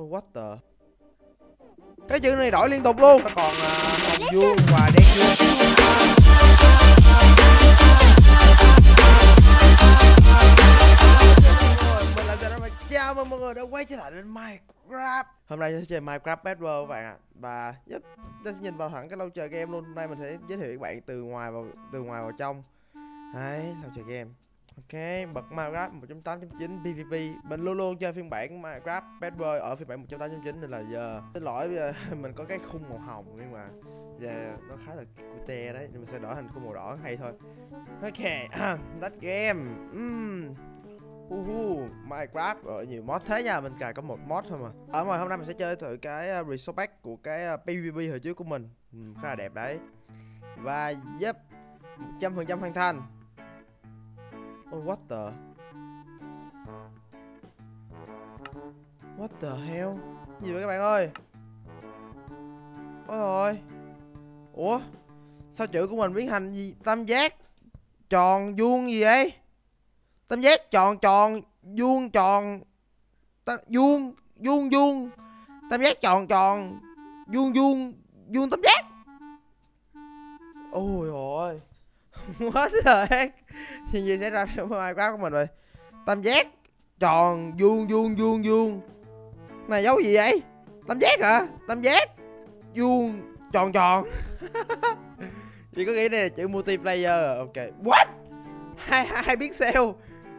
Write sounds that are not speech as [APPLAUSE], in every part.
Oh what the? Cái chữ này đổi liên tục luôn. Nó còn uh, hồng vuông và đen vuông Mình là Zara và chào mừng mọi người đã quay trở lại đến Minecraft. Hôm nay sẽ chơi Minecraft Bed World các bạn ạ. Và yep, ta sẽ nhìn vào thẳng cái lâu chờ game luôn. Hôm nay mình sẽ giới thiệu các bạn từ ngoài vào từ ngoài vào trong. Đấy, lâu chờ game Ok, bật Minecraft 1.8.9 PvP Mình luôn luôn chơi phiên bản Minecraft Bed Boy ở phiên bản 1.8.9 nên là giờ Xin lỗi bây giờ [LAUGHS] mình có cái khung màu hồng nhưng mà giờ nó khá là cute đấy nhưng mình sẽ đổi thành khung màu đỏ hay thôi Ok, [CLEARS THROAT] let's game mm. Uhu, Minecraft ở nhiều mod thế nha, mình cài có một mod thôi mà. Ờ, ở ngoài hôm nay mình sẽ chơi thử cái uh, resource pack của cái à, PvP hồi trước của mình. Ừ, khá là đẹp đấy. Và yep, 100% hoàn thành. What the? What the hell? Gì vậy các bạn ơi? Ôi rồi Ủa? Sao chữ của mình biến thành gì? Tam giác Tròn vuông gì vậy? Tam giác tròn tròn Vuông tròn tam, Vuông Vuông vuông. Tam giác tròn tròn Vuông vuông Vuông tam giác. Ôi rồi [LAUGHS] What the heck? Thì gì sẽ ra [LAUGHS] trong Minecraft của mình rồi. Tam giác. Tròn, vuông vuông vuông vuông. Này, dấu gì vậy? Tam giác hả? Tam giác. Vuông, Tròn tròn. [LAUGHS] Chị có nghĩ đây là chữ multiplayer? Ok. What? Hai hai pixel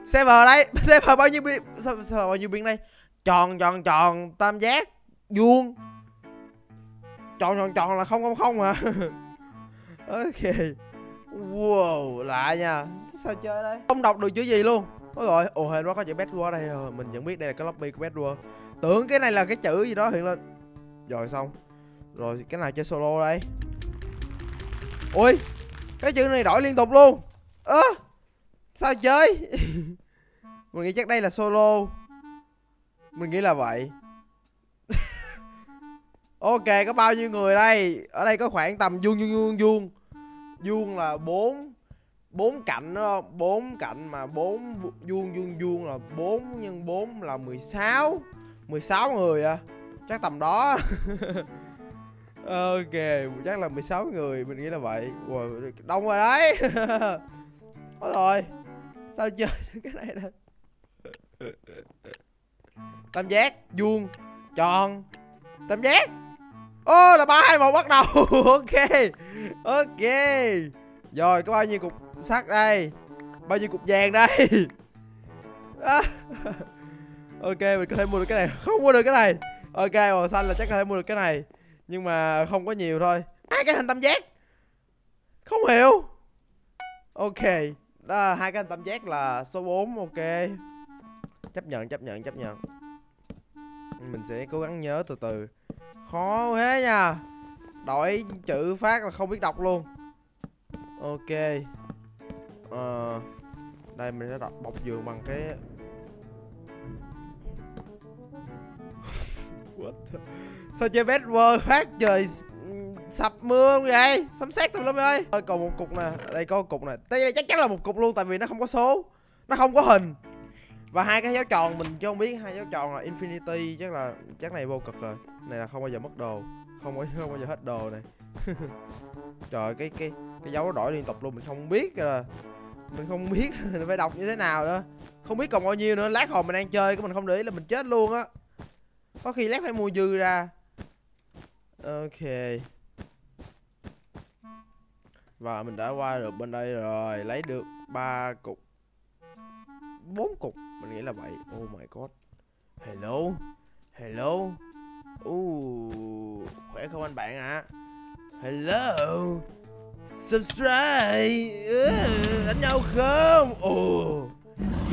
Server đây. [LAUGHS] Server bao nhiêu pin Server bao nhiêu pin đây? Tròn tròn tròn. Tam giác. Vuông. Tròn tròn tròn là không không không hả? Ok. Wow, lạ nha. Sao chơi đây? Không đọc được chữ gì luôn. Ôi rồi, ồ hên quá có chữ Bedwars ở đây. Rồi Mình vẫn biết đây là cái lobby của Bedwars Tưởng cái này là cái chữ gì đó hiện lên. Rồi xong. Rồi cái nào chơi solo đây. Ui Cái chữ này đổi liên tục luôn. Ơ à, Sao chơi? [LAUGHS] Mình nghĩ chắc đây là solo. Mình nghĩ là vậy. [LAUGHS] Ok có bao nhiêu người đây? Ở đây có khoảng tầm vuông vuông vuông vuông vuông là bốn bốn cạnh đúng không bốn cạnh mà bốn vuông vuông vuông là 4 nhân 4 là 16 16 người à chắc tầm đó. [LAUGHS] Ok chắc là 16 người mình nghĩ là vậy. Wow, đông rồi đấy. [LAUGHS] Ôi rồi sao chơi [LAUGHS] cái này đây tam giác vuông tròn. Tam giác ô oh, là ba hai một bắt đầu. [LAUGHS] Ok. Ok. Rồi có bao nhiêu cục sắt đây? Bao nhiêu cục vàng đây? À. [LAUGHS] ok mình có thể mua được cái này. [LAUGHS] Không mua được cái này. Ok màu xanh là chắc có thể mua được cái này. Nhưng mà không có nhiều thôi. Hai cái hình tam giác. Không hiểu. Ok. Đó hai cái hình tam giác là số 4 ok. Chấp nhận chấp nhận chấp nhận mình sẽ cố gắng nhớ từ từ. Khó thế nha. Đổi chữ phát là không biết đọc luôn. Ok. Ờ đây mình sẽ đặt bọc giường bằng cái [LAUGHS] What the... sao chơi bad world phát trời sập mưa không vậy? Sấm sét tùm lum ơi. Ơi còn một cục nè. Đây có một cục nè. Đây chắc chắn là một cục luôn tại vì nó không có số. Nó không có hình và hai cái dấu tròn, mình chưa không biết hai dấu tròn là infinity, chắc là chắc này vô cực rồi. Này là không bao giờ mất đồ. Không bao [LAUGHS] không bao giờ hết đồ này. [LAUGHS] Trời cái cái cái dấu nó đổi liên tục luôn, mình không biết là mình không [LAUGHS] biết mình phải đọc như thế nào nữa. Không biết còn bao nhiêu nữa. Lát hồi mình đang chơi cái mình không để ý là mình chết luôn á. Có khi lát phải mua dư ra. Ok. Và mình đã qua được bên đây rồi. Lấy được ba cục bốn cục mình nghĩ là vậy. Oh my god. Hello? Hello? Uh, khỏe không anh bạn ạ? À? hello? Subscribe. Uh, đánh nhau không? Oh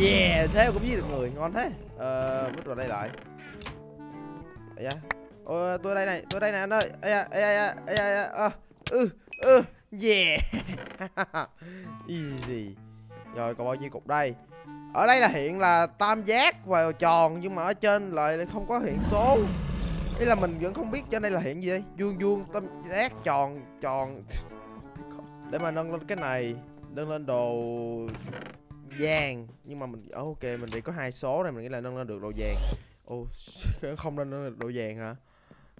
yeah thế cũng giết được người. Ngon thế. Ờ uh, vào đây lại. Da. Ôi tôi đây này tôi đây này anh ơi. Ây da ây da ây da ơ ờ, ừ ừ yeah. [LAUGHS] Easy. Rồi còn bao nhiêu cục đây? Ở đây là hiện là tam giác và tròn, nhưng mà ở trên lại không có hiện số. Ý là mình vẫn không biết trên đây là hiện gì đây? Vuông vuông, tam giác, tròn tròn. [LAUGHS] Để mà nâng lên cái này, nâng lên đồ vàng. Nhưng mà mình ờ, ok, mình chỉ có hai số này mình nghĩ là nâng lên được đồ vàng. Ồ [LAUGHS] không lên được đồ vàng hả?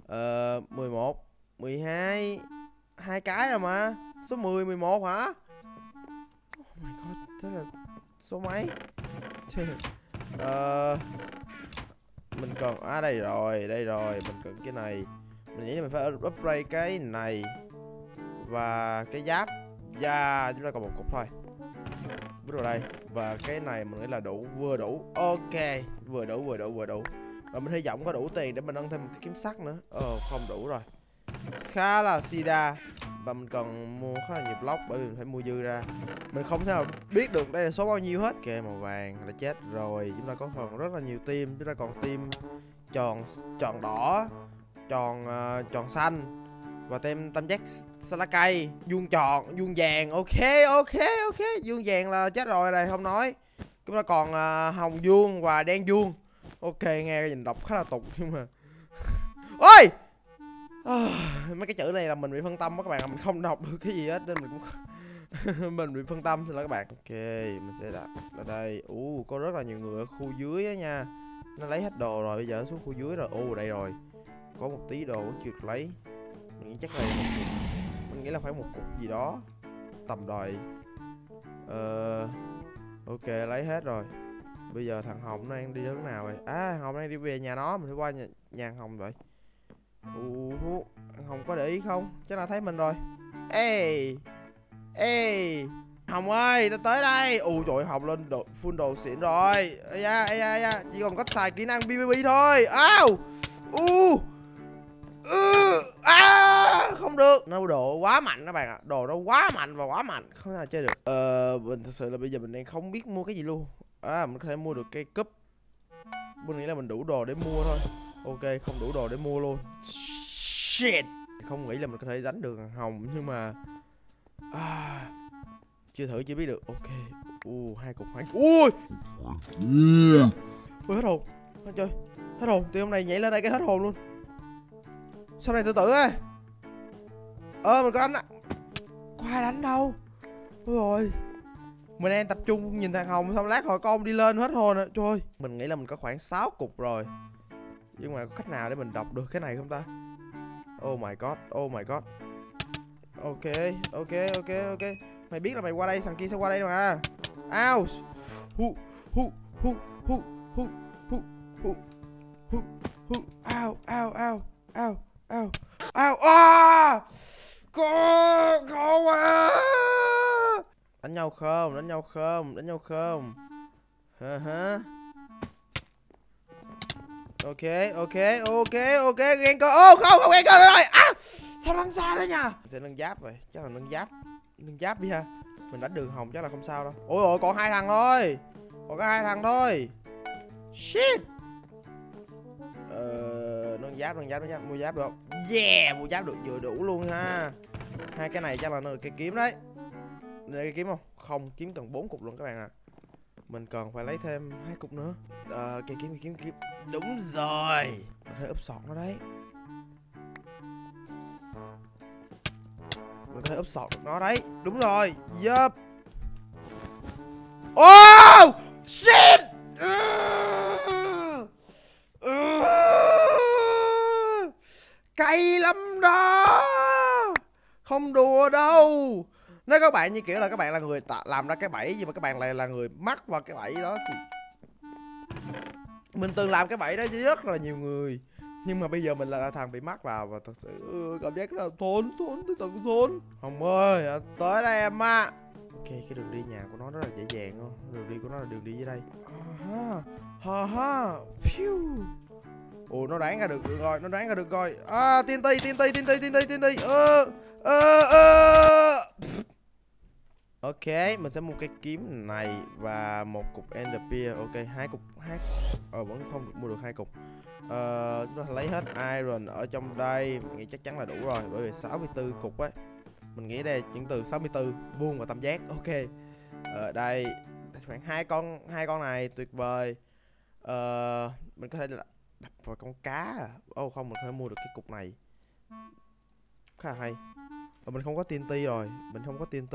Ờ 11 12 hai cái rồi mà. Số 10 11 hả? Oh my god, thế là số mấy? [LAUGHS] ờ mình còn à đây rồi đây rồi, mình cần cái này. Mình nghĩ là mình phải upgrade cái này và cái giáp. Da chúng ta còn một cục thôi. Bước vào đây. Và cái này mình nghĩ là đủ, vừa đủ. Ok, vừa đủ vừa đủ vừa đủ. Và mình hy vọng có đủ tiền để mình nâng thêm một cái kiếm sắt nữa. Ờ không đủ rồi. Khá là sida và mình cần mua khá là nhiều block bởi vì mình phải mua dư ra. Mình không thể nào biết được đây là số bao nhiêu hết. Ok màu vàng đã chết rồi. Chúng ta có còn rất là nhiều tim chúng ta còn tim tròn tròn đỏ tròn uh, tròn xanh và tem tam giác lá cây vuông tròn vuông vàng. Ok ok ok. Vuông vàng là chết rồi này không nói. Chúng ta còn uh, hồng vuông và đen vuông. Ok nghe nhìn đọc khá là tục nhưng mà [LAUGHS] ôi! Ờ, mấy cái chữ này là mình bị phân tâm á các bạn mình không đọc được cái gì hết nên mình cũng [LAUGHS] mình bị phân tâm thôi là các bạn. Ok mình sẽ đặt ở đây. U uh, có rất là nhiều người ở khu dưới á nha. Nó lấy hết đồ rồi bây giờ xuống khu dưới rồi. U đây rồi. Có một tí đồ vẫn chưa được lấy. Mình nghĩ chắc là mình nghĩ là phải một cục gì đó. Tầm đòi ờ ok lấy hết rồi. Bây giờ thằng hồng nó đang đi hướng nào vậy? à hồng đang đi về nhà nó. Mình phải qua nhà, nhà hồng vậy ủa hồng có để ý không? Chắc là thấy mình rồi. Ê ê hồng ơi tao tới đây. Ủa trời hồng lên đồ full đồ xịn rồi. Ây da ây da ây da. Chỉ còn có xài kỹ năng pvp thôi. Ao u! Ừ, à, không được. Nó đồ quá mạnh các bạn ạ. Đồ nó quá mạnh và quá mạnh. Không thể nào chơi được. Ờ mình thật sự là bây giờ mình đang không biết mua cái gì luôn. À mình có thể mua được cây cúp mình nghĩ là mình đủ đồ để mua thôi ok không đủ đồ để mua luôn. Shit. Không nghĩ là mình có thể đánh được hồng nhưng mà à, chưa thử chưa biết được. Ok. U hai cục hoáng ui! Ui hết hồn. Hết chơi hết hồn. Thì hôm nay nhảy lên đây cái hết hồn luôn. Sau này tự tử á. À, mình có đánh có ai đánh đâu? Ôi rồi mình đang tập trung nhìn thằng hồng xong lát hồi con đi lên hết hồn rồi. Trời mình nghĩ là mình có khoảng 6 cục rồi nhưng mà có cách nào để mình đọc được cái này không ta? Oh my god oh my god. Ok ok ok ok. Mày biết là mày qua đây, thằng kia sẽ qua đây mà. Ouch. Hu hu hu hu hu hu hu hu hu. Ao ao ao ao ao ao à có khó quá. Đánh nhau không, đánh nhau không, đánh nhau không. Hả hả ok ok ok ok, ghen cơ ô, không không, ghen cơ rồi. À sao đánh xa đấy nha sẽ nâng giáp rồi, chắc là nâng giáp nâng giáp đi ha. Mình đánh đường hồng chắc là không sao đâu. Ôi ôi còn hai thằng thôi. Còn có hai thằng thôi. Shit. Ờ nâng giáp nâng giáp nâng giáp mua giáp được không? Yeah, mua giáp được, vừa đủ luôn ha. Hai cái này chắc là cái kiếm đấy. Đây cái kiếm không? Không, kiếm cần bốn cục luôn các bạn ạ à mình cần phải lấy thêm hai cục nữa. Ờ cây kiếm cây kiếm kiếm. Đúng rồi. Mình phải úp sọt nó đấy. Mình có thể úp sọt nó đấy. Đúng rồi. Yup. Oh shit! Uh, uh, cay lắm đó. Không đùa đâu nếu các bạn như kiểu là các bạn là người làm ra cái bẫy nhưng mà các bạn lại là người mắc vào cái bẫy đó thì mình từng làm cái bẫy đó với rất là nhiều người. Nhưng mà bây giờ mình là thằng bị mắc vào và thật sự ừ, cảm giác là thốn thốn tới tận thốn. Hồng ơi à, tới đây em ạ à. ok, cái đường đi nhà của nó rất là dễ dàng luôn đường đi của nó là đường đi dưới đây. À ha à ha ha phiu ồ, nó đoán ra được rồi, nó đoán ra được rồi. À tiên ti tiên ti tiên ti tiên ti tiên ti. Ơ ơ ơ. Ok, mình sẽ mua cái kiếm này và một cục ender pearl. Ok, hai cục hai ờ vẫn không được mua được hai cục. Ờ chúng ta lấy hết iron ở trong đây, mình nghĩ chắc chắn là đủ rồi bởi vì 64 cục ấy. Mình nghĩ đây chuyển từ 64 vuông và tam giác. Ok. Ở đây khoảng hai con hai con này tuyệt vời. Ờ mình có thể đập vào con cá à. Ô oh, không, mình có thể mua được cái cục này. Khá là hay. Và mình không có TNT rồi, mình không có TNT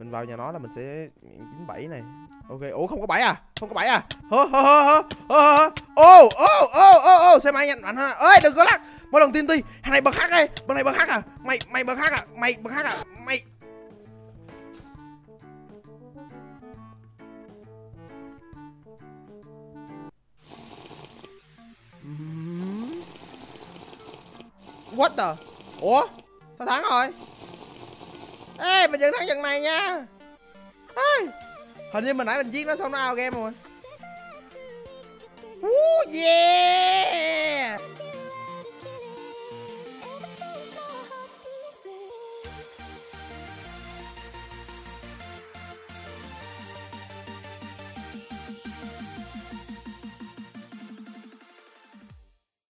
mình vào nhà nó là mình sẽ chín bảy này. Ok, ủa, không có bảy à? Không có bảy à? Hơ hơ hơ hơ hơ hơ ô ô ô ô ô, xe máy nhanh mạnh hơn. Ơi đừng có lắc. Mỗi lần tin ti hàng này bật hát đây bật này bật hát à? Mày mày bật hát à? Mày bật hát à? Mày. What the? Ủa? Tao thắng rồi? Ê mình vẫn thắng trận này nha. Ê, Hình như mình nãy mình giết nó xong nó out game rồi. Woo, Yeah.